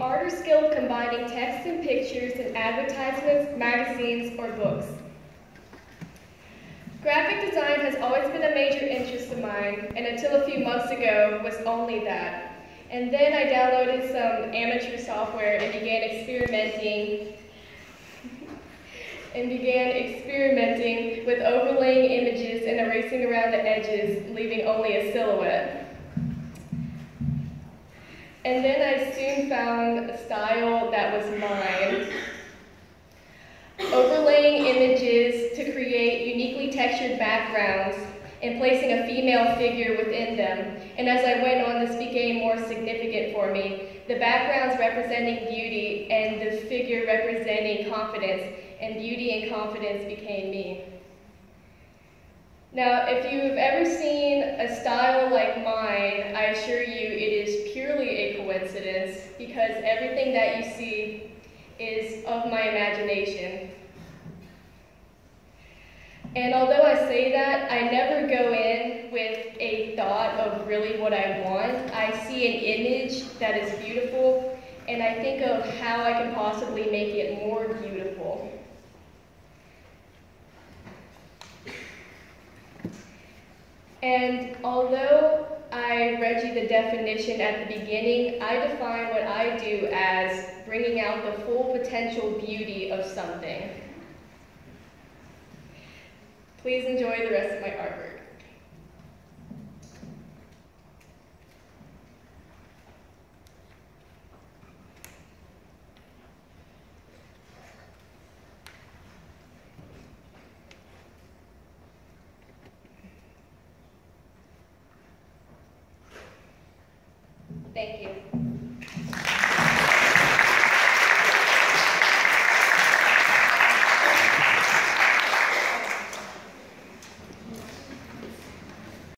art or skill of combining text and pictures in advertisements, magazines, or books. Graphic design has always been a major interest of mine, and until a few months ago was only that. And then I downloaded some amateur software and began experimenting and began experimenting with overlaying images and erasing around the edges, leaving only a silhouette. And then I soon found a style that was mine. Overlaying images to create uniquely textured backgrounds and placing a female figure within them. And as I went on, this became more significant for me. The backgrounds representing beauty and the figure representing confidence and beauty and confidence became me. Now, if you've ever seen a style like mine, I assure you it is purely a because everything that you see is of my imagination. And although I say that, I never go in with a thought of really what I want. I see an image that is beautiful, and I think of how I can possibly make it more beautiful. And although I read you the definition at the beginning, I define what I do as bringing out the full potential beauty of something. Please enjoy the rest of my artwork. Thank you.